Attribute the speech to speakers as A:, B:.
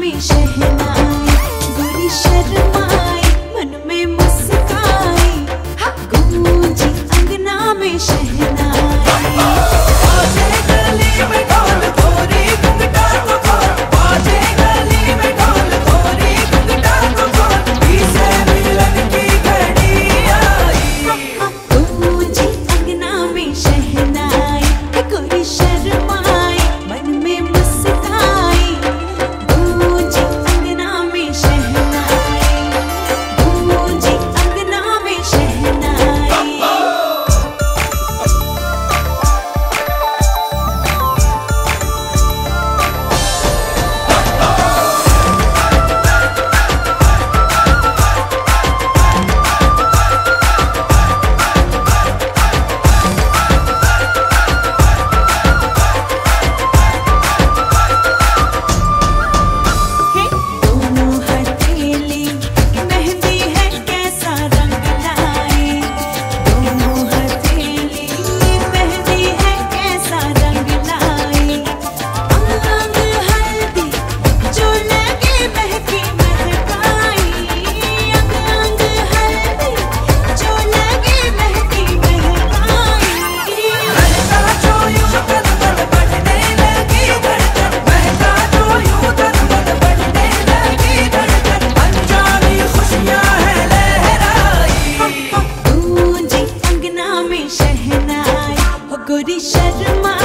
A: में शहनाई गोरी शर्माई मन में मुस्काई। हाँ गूंजी अंगना में शहनाई। पूरी शर्मा